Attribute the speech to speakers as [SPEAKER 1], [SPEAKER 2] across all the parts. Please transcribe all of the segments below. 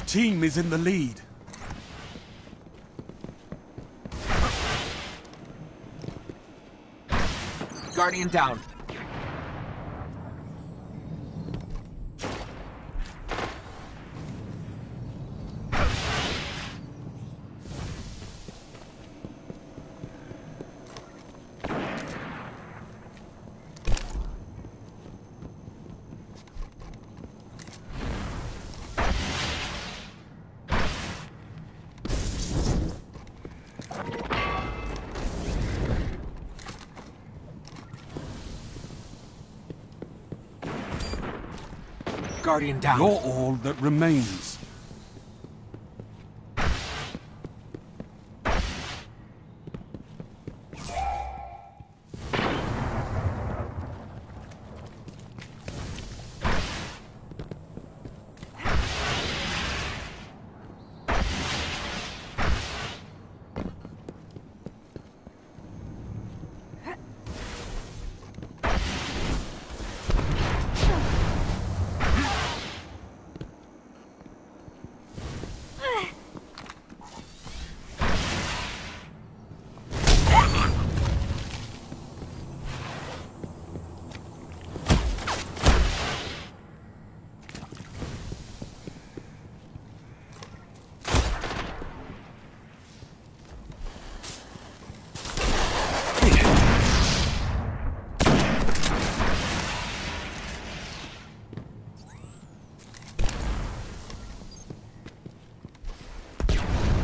[SPEAKER 1] Your team is in the lead.
[SPEAKER 2] Guardian down. Guardian down.
[SPEAKER 1] You're all that remains.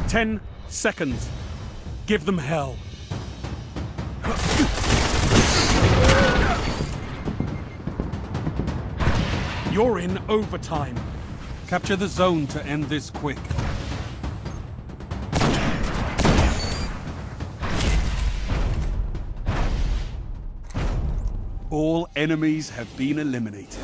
[SPEAKER 1] Ten seconds. Give them hell. You're in overtime. Capture the zone to end this quick. All enemies have been eliminated.